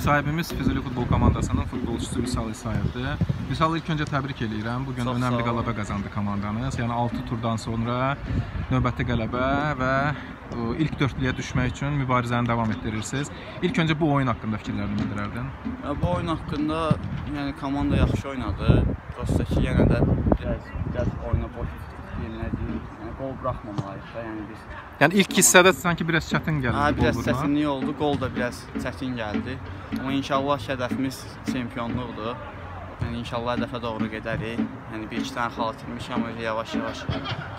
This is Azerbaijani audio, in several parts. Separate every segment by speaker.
Speaker 1: Müsahibimiz Füzuli futbol komandasının futbolçusu Vüsal İsayevdir. Vüsal ilk öncə təbrik eləyirəm. Bu gün
Speaker 2: Çox
Speaker 1: önəmli qələbə qazandı komandanız. Yəni 6 turdan sonra növbəti qələbə və ilk dördlüyə düşmək üçün mübarizəni davam etdirirsiniz. İlk öncə bu oyun haqqında fikirlərini bildirərdin.
Speaker 2: Bu oyun haqqında yəni komanda yaxşı oynadı. Prosta ki yenə də biraz biraz oyuna boş qol buraxmamalıyıq da, yəni biz.
Speaker 1: Yəni ilk hissədə sanki biraz çətin gəldi
Speaker 2: Hə, biraz çətinlik oldu, qol da biraz çətin gəldi. Amma inşallah hədəfimiz çempionluqdur. Yəni inşallah hədəfə doğru gedərik. Yəni bir iki dənə xal itirmişik, amma elə yavaş-yavaş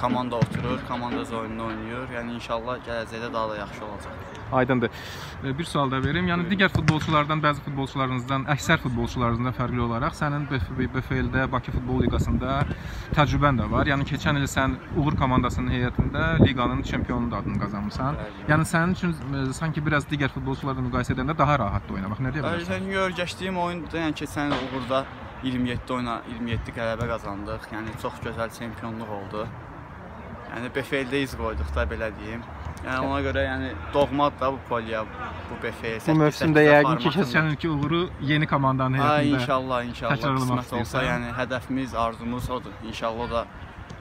Speaker 2: komanda oturur, komanda öz oyununu oynayır. Yəni inşallah gələcəkdə daha da yaxşı olacaq.
Speaker 1: Aydındır. E, Bir sual da verim. Yəni digər futbolçulardan, bəzi futbolçularınızdan, əksər futbolçularınızdan fərqli olaraq sənin BFL-də, Bakı Futbol Liqasında təcrübən də var. Yəni keçən il sən Uğur komandasının heyətində liqanın çempionu da adını qazanmısan.
Speaker 2: Bəli.
Speaker 1: Yəni sənin üçün e, sanki biraz digər futbolçularla müqayisə edəndə daha rahatdır oynamaq. Nə deyə bilərsən?
Speaker 2: Sən gör keçdiyim oyunda, yəni keçən il Uğurda 27 oyuna 27 qələbə qazandıq. Yəni çox gözəl çempionluq oldu. Yəni BFL-də iz qoyduq da belə deyim. Yəni ona görə yəni doğmadır da bu poliya, bu BFL.
Speaker 1: Bu mövsümdə yəqin ki, keçən ilki Uğuru yeni komandanın
Speaker 2: Ha,
Speaker 1: heyətində
Speaker 2: inşallah, inşallah qismət olsa, yəni hədəfimiz, arzumuz odur. İnşallah o da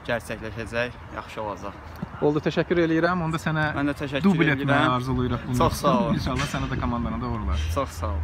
Speaker 2: gerçəkləşəcək, yaxşı olacaq.
Speaker 1: oldu. Təşəkkür eləyirəm. Onda sənə
Speaker 2: Mən də təşəkkür
Speaker 1: dubl etməyi arzulayırıq bunu.
Speaker 2: Çox sağ ol.
Speaker 1: İnşallah sənə də komandana da uğurlar.
Speaker 2: Çox sağ ol.